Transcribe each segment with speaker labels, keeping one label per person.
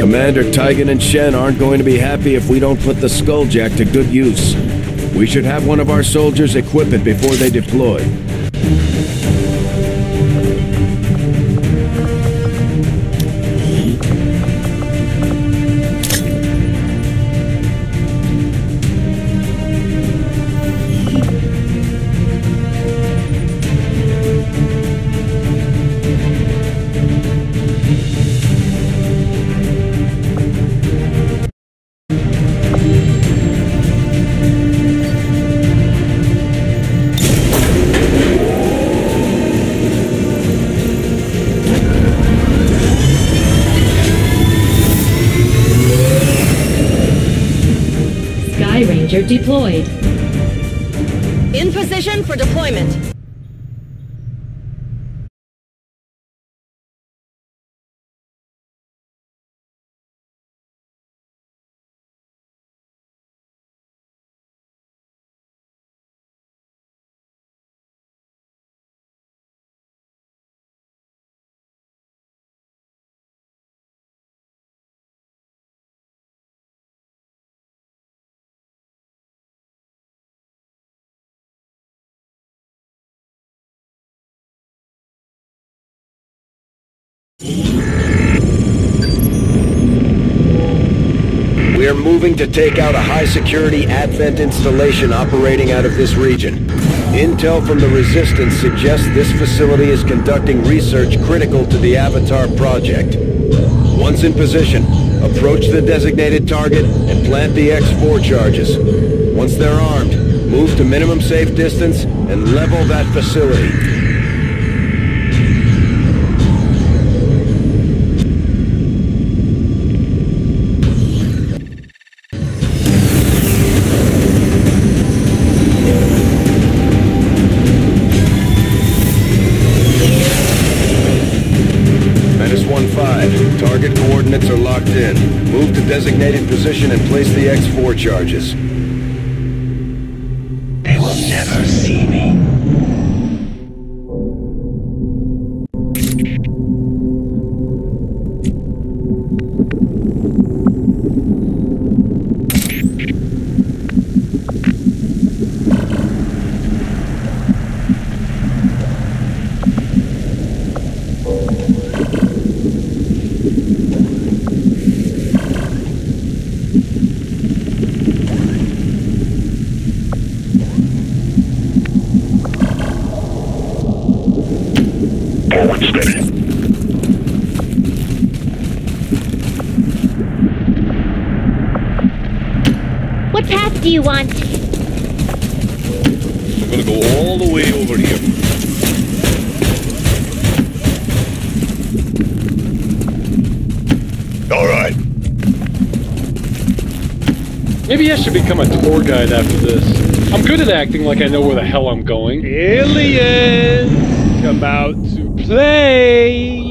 Speaker 1: Commander Tygan and Shen aren't going to be happy if we don't put the Skulljack to good use. We should have one of our soldiers equip it before they deploy. We are moving to take out a high-security Advent installation operating out of this region. Intel from the Resistance suggests this facility is conducting research critical to the Avatar project. Once in position, approach the designated target and plant the X-4 charges. Once they're armed, move to minimum safe distance and level that facility. Designated position and place the X-4 charges.
Speaker 2: Path do you want?
Speaker 3: I'm gonna go all the way over here.
Speaker 4: All right.
Speaker 5: Maybe I should become a tour guide after this. I'm good at acting like I know where the hell I'm going.
Speaker 6: Aliens come out to play.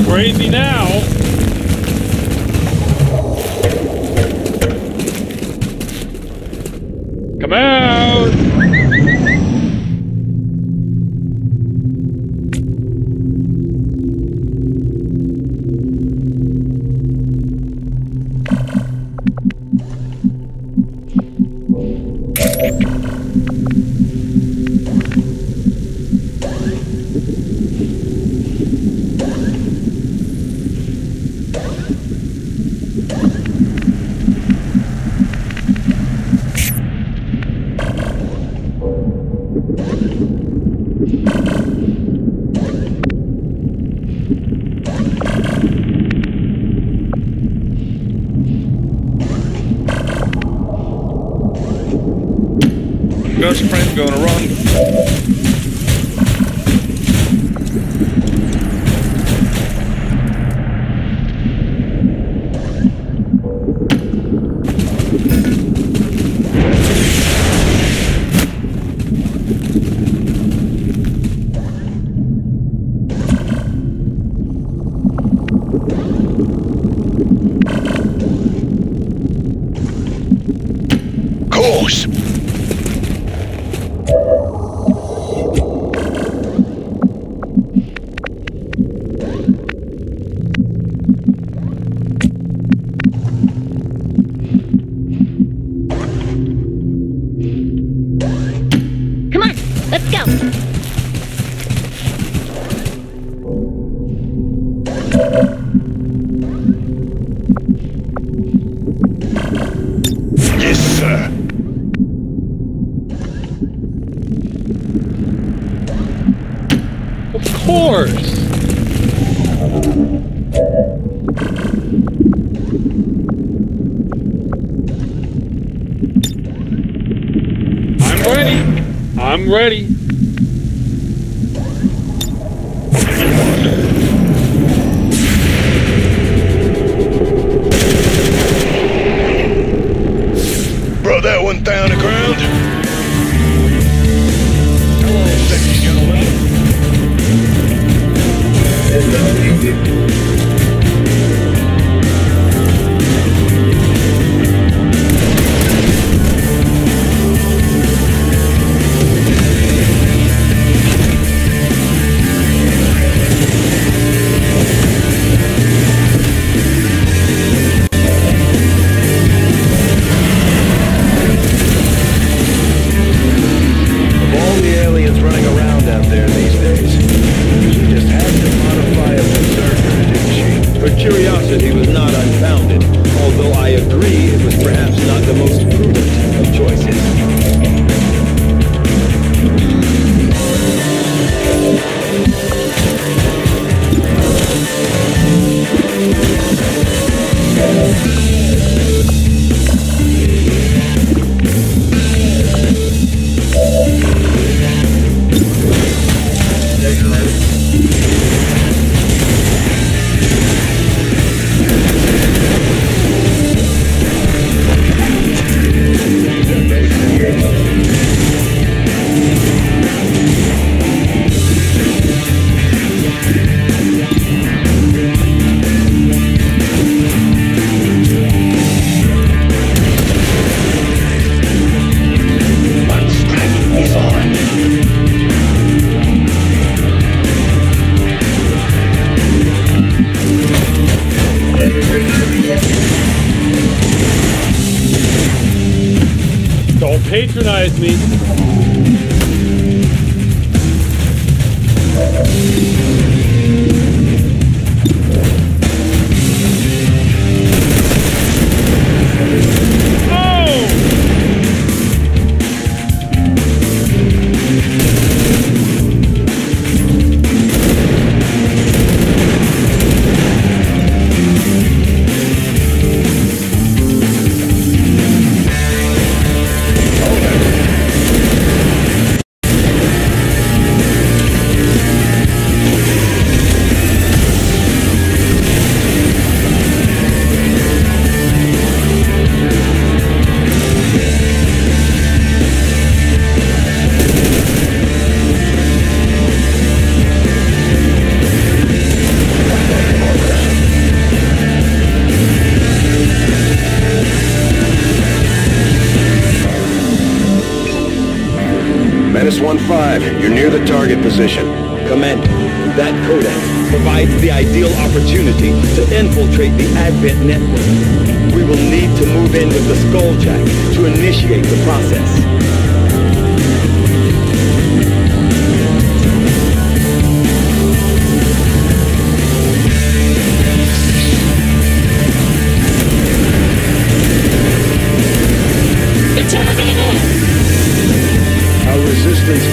Speaker 5: Crazy now.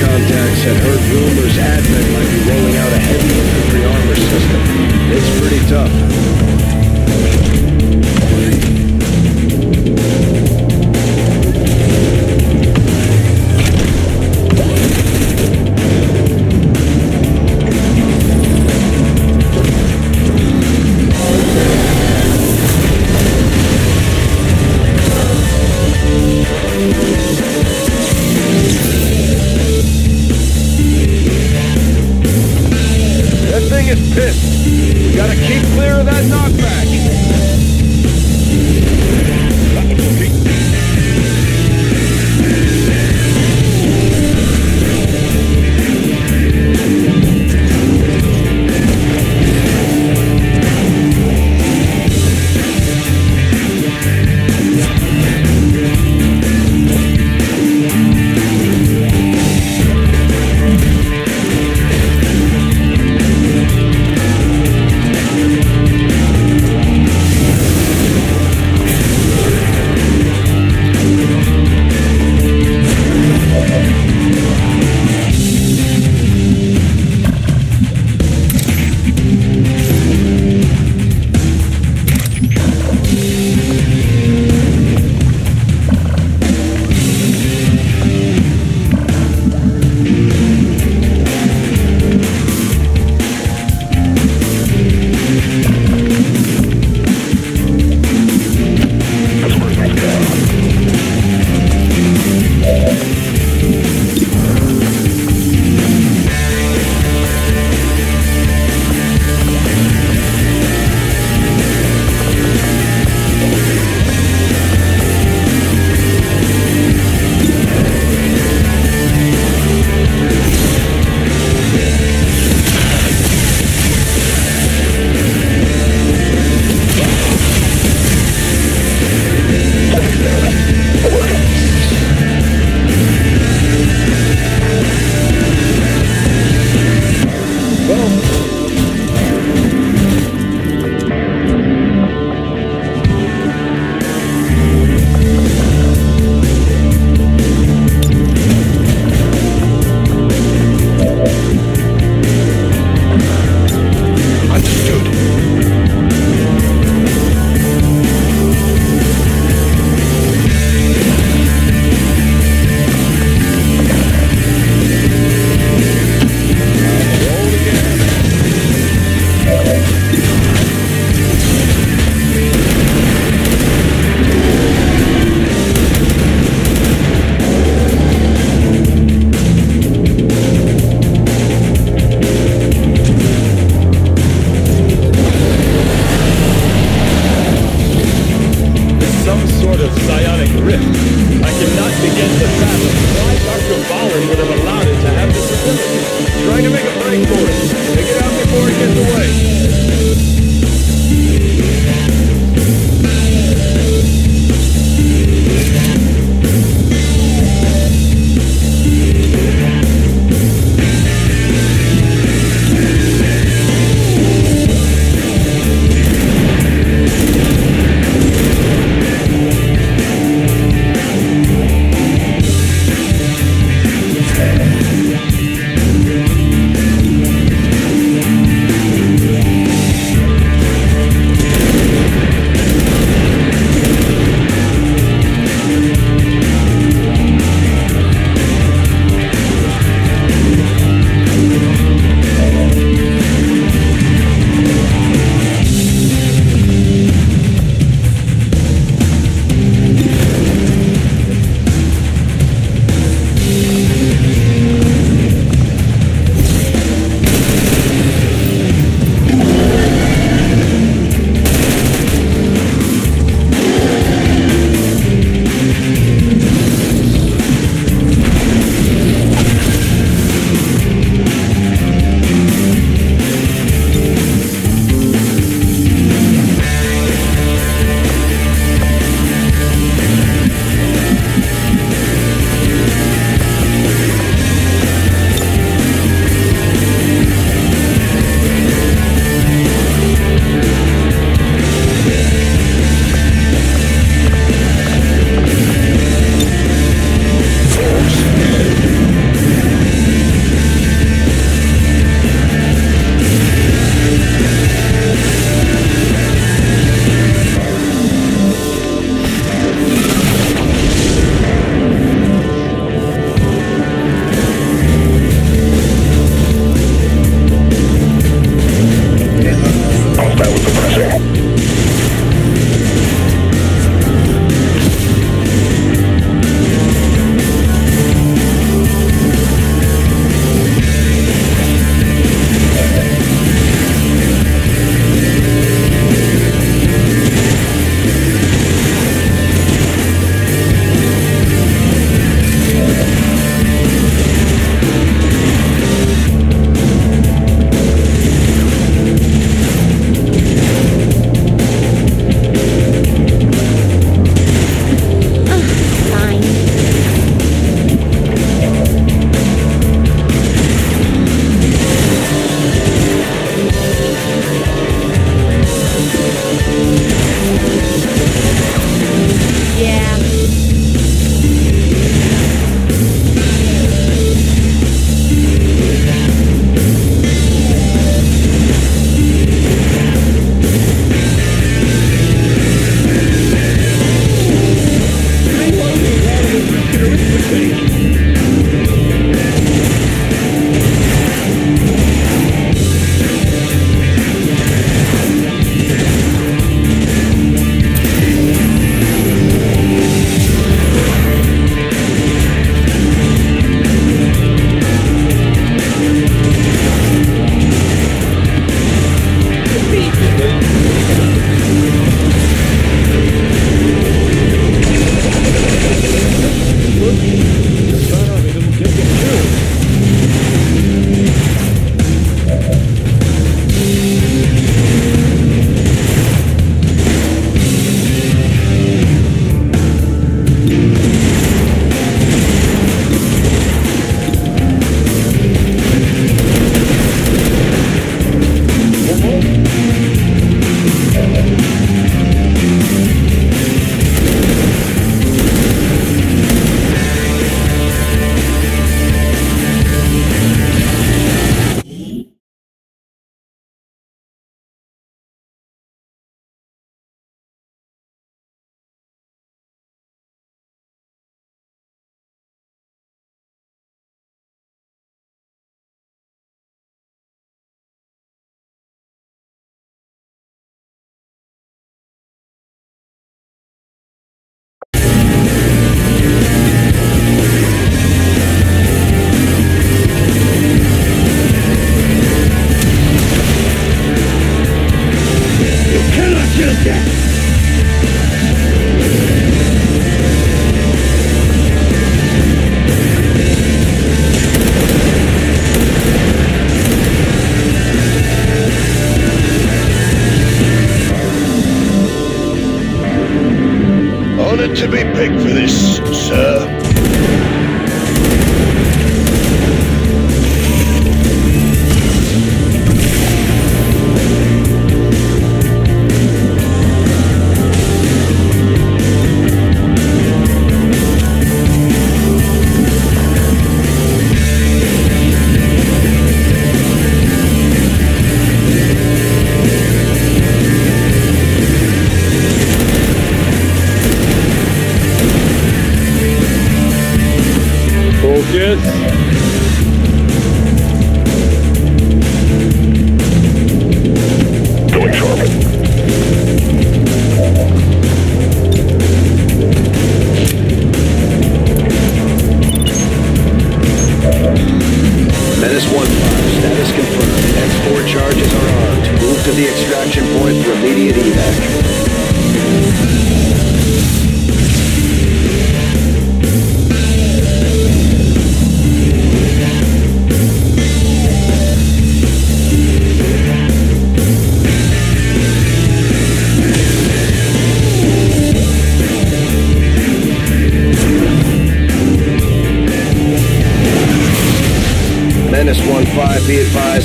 Speaker 1: contacts had heard rumors Advent might be rolling out a heavy infantry armor system. It's pretty tough.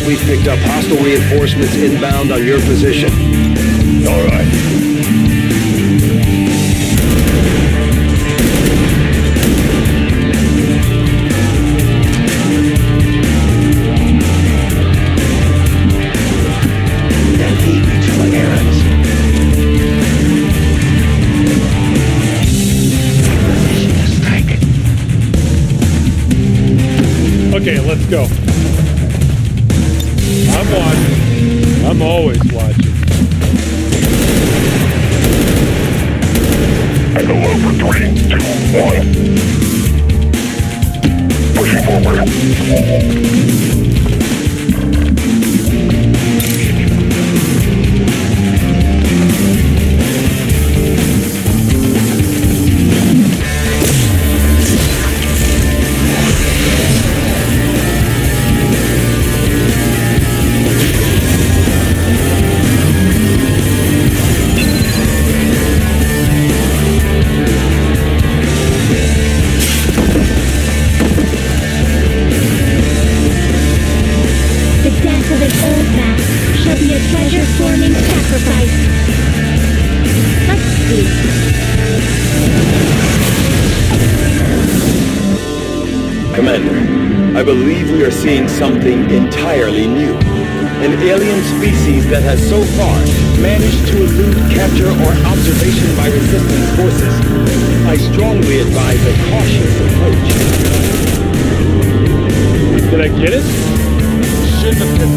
Speaker 1: We've picked up hostile reinforcements inbound on your position.
Speaker 4: All right.
Speaker 2: Something entirely new. An alien species that has so far managed to elude capture or observation by resistance forces. I strongly advise a cautious approach.
Speaker 5: Did I get it? Shouldn't have been.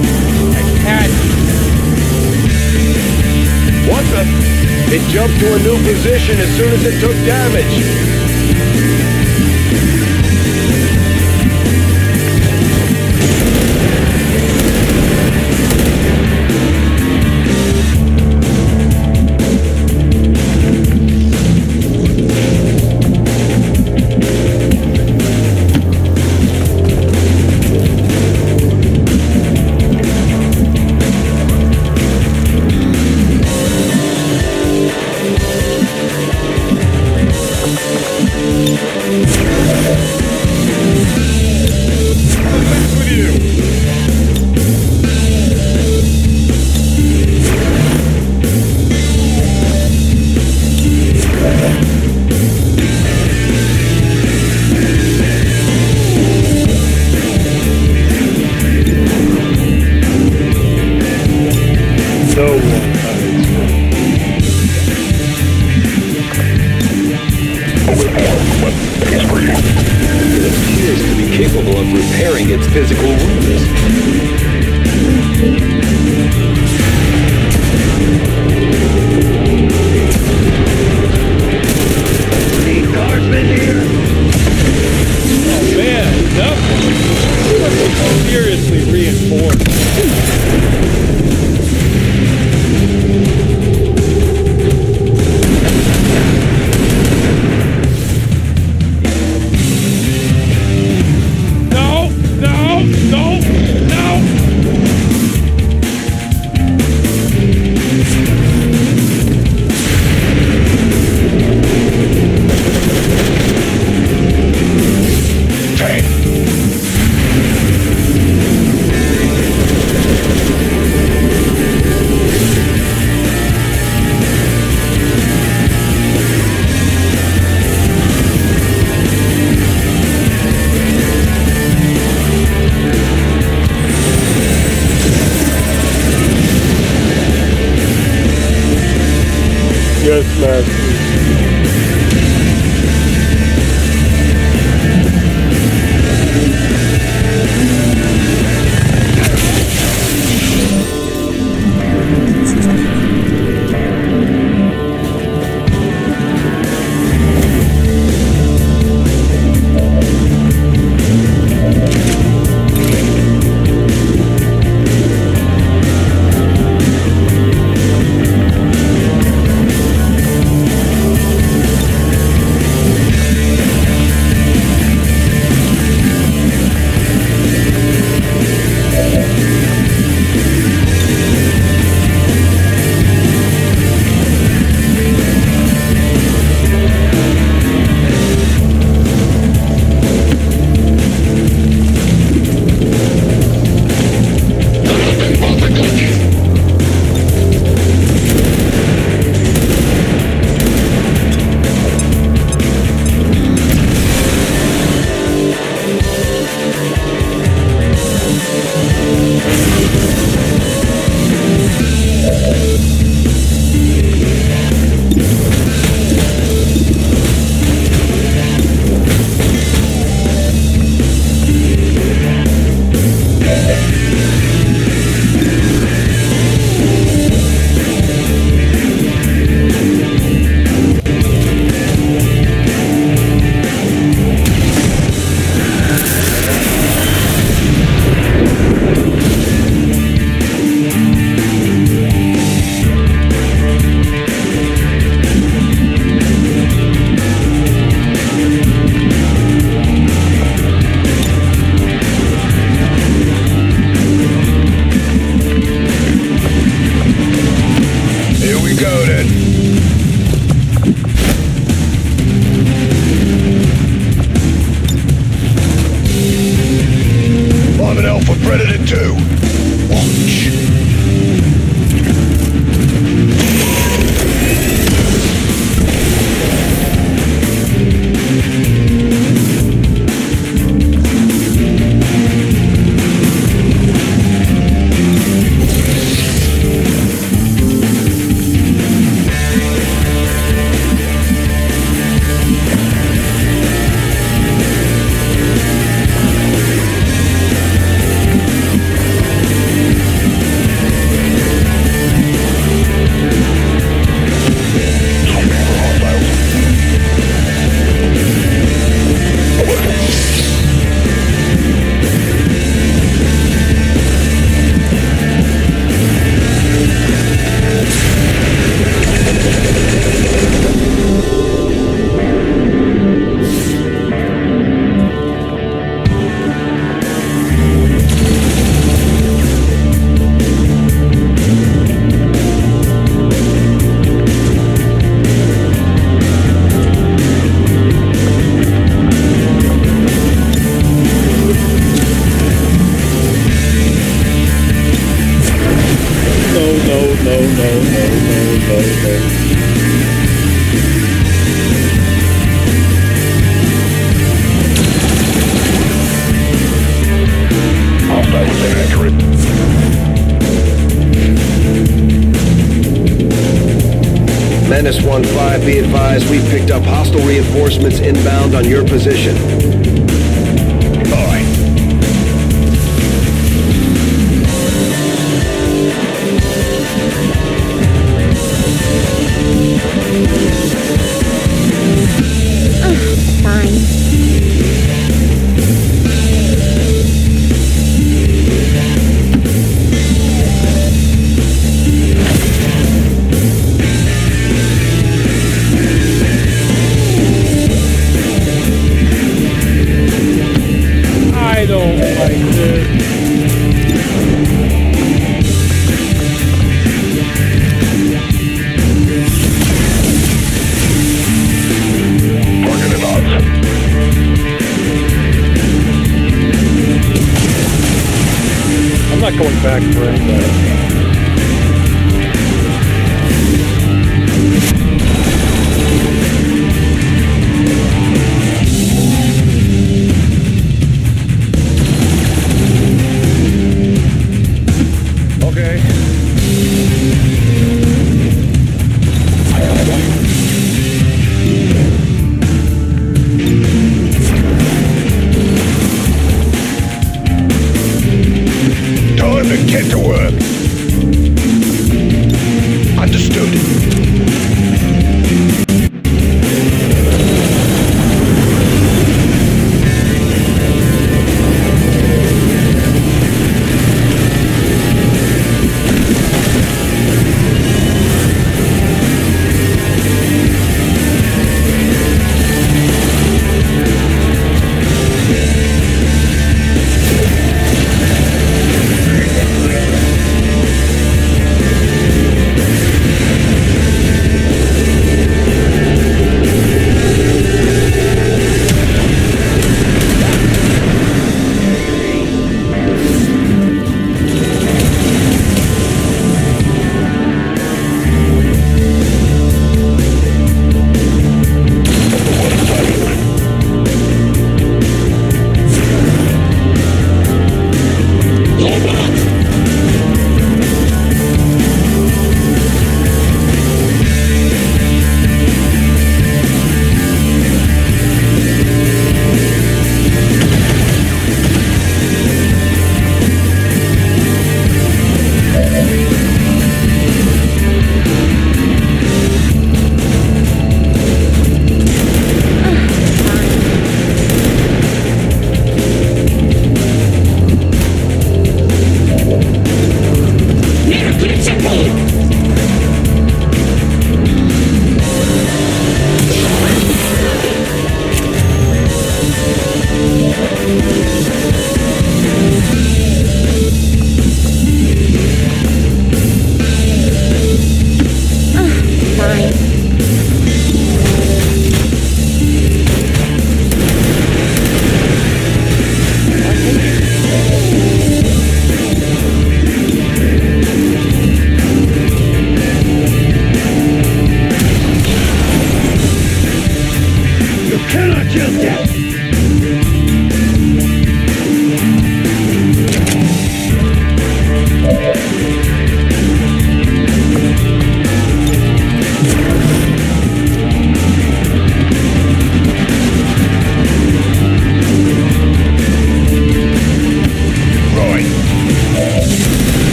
Speaker 5: I had.
Speaker 1: What the? It jumped to a new position as soon as it took damage.
Speaker 5: Yeah.
Speaker 2: it
Speaker 5: too.
Speaker 4: as we
Speaker 1: picked up hostile reinforcements inbound on your position.